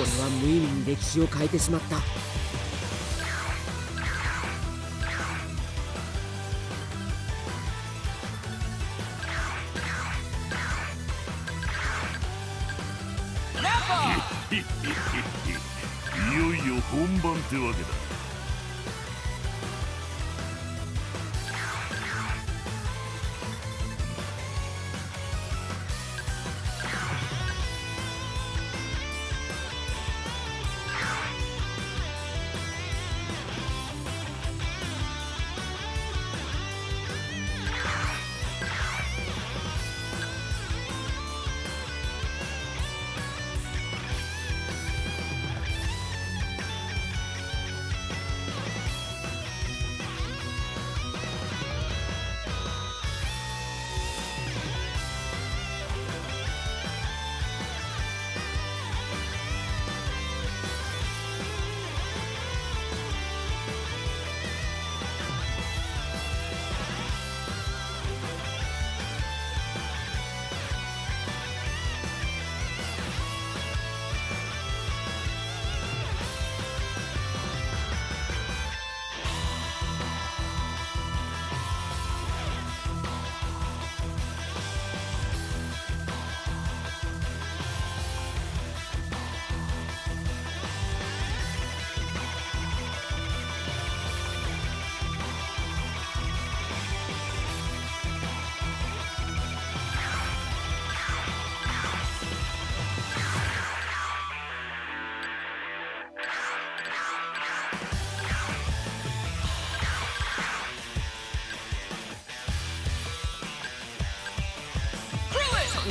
俺は無意味に歴史を変えてしまった。いよいよ本番ってわけだ。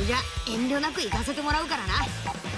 じゃ遠慮なく行かせてもらうからな。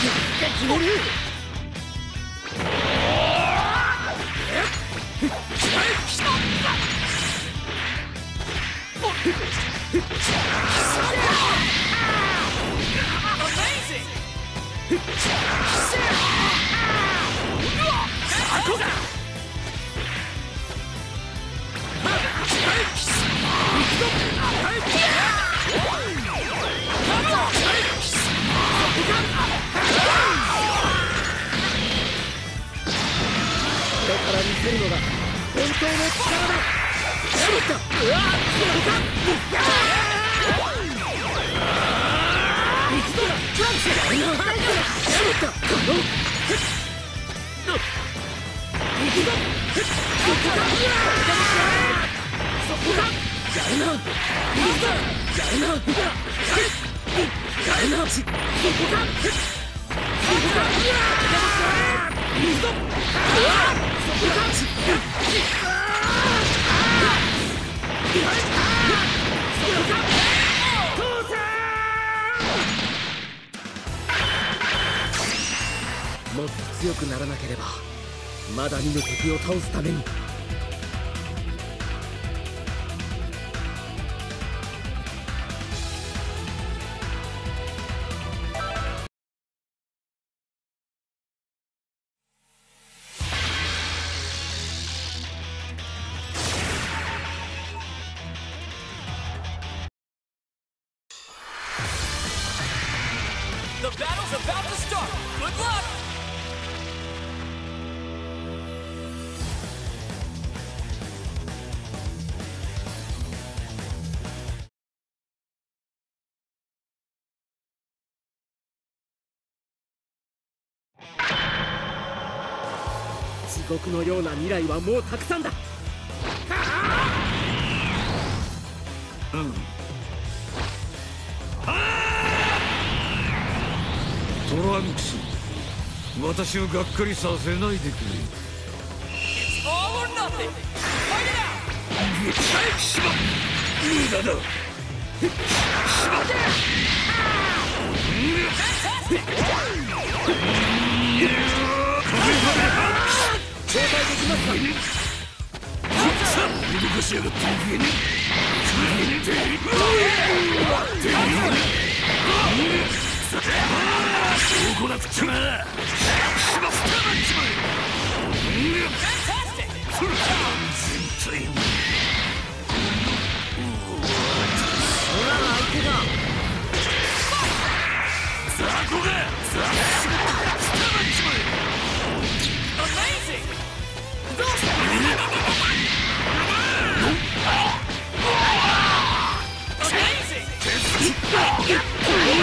つもり行くぞから見せるのが本当の力だ。うわ行くぞトランクスやったやるなもっと強くならなければまだ見ぬ敵を倒すために。About to start. Good luck! 地獄のような未来はもうたくさんだト私をがっかりさせないでくれ。動かしやがっちゃなえ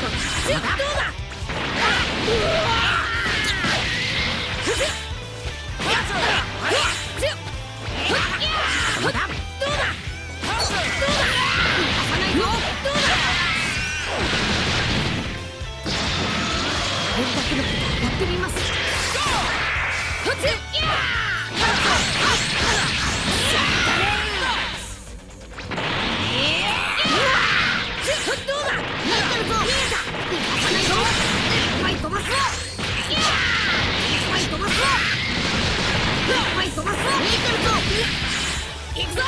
やってみますこ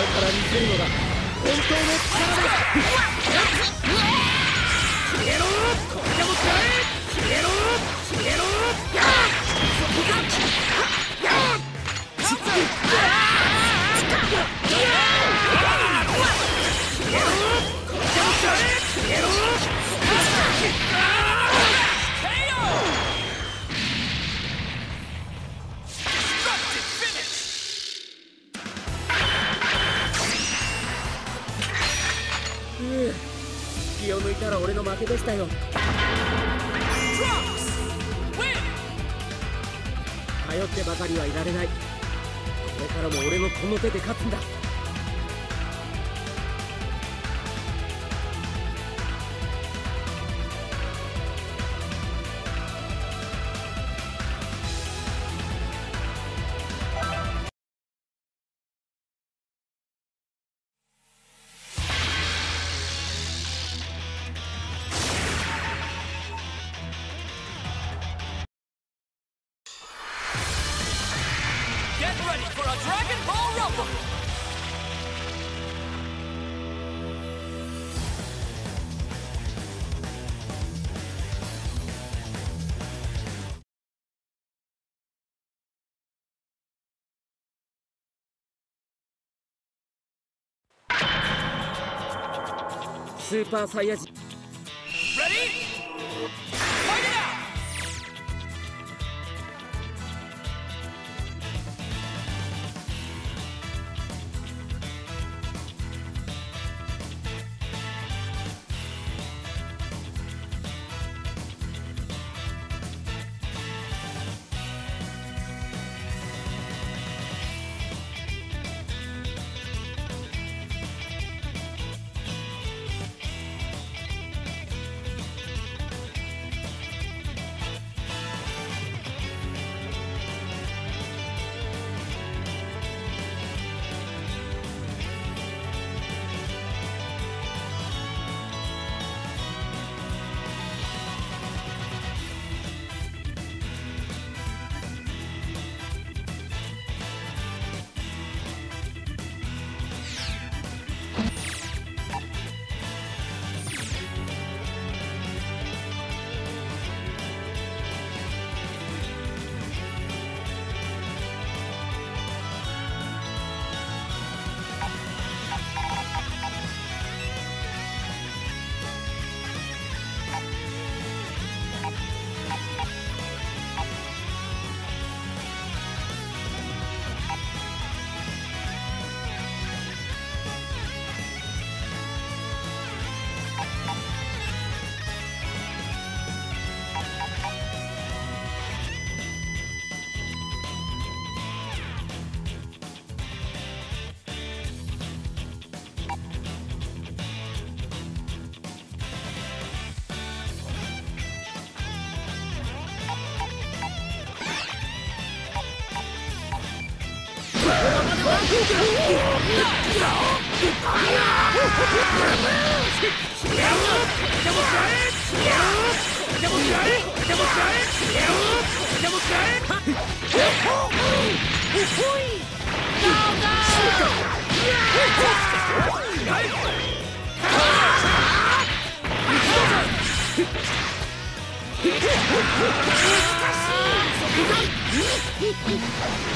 れから見せるのが本当の力。気を抜いたら俺の負けでしたよ。迷ってばかりはいられない。これからも俺のこの手で勝つんだスーパーサイヤ人く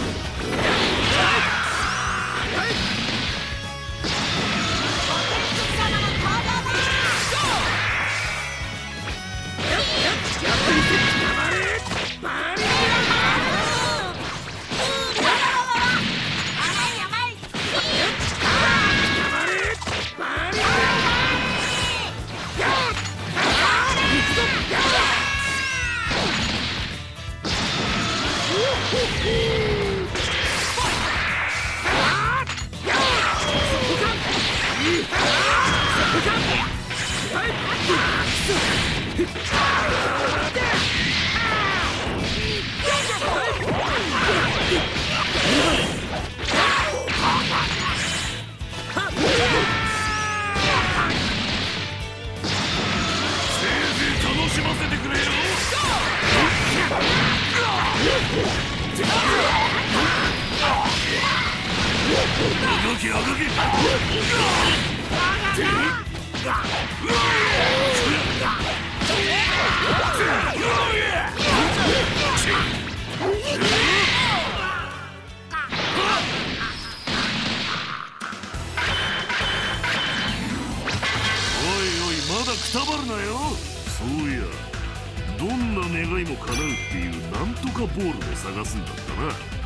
たばるなよ。そういやどんな願いも叶うっていうなんとかボールを探すんだったな。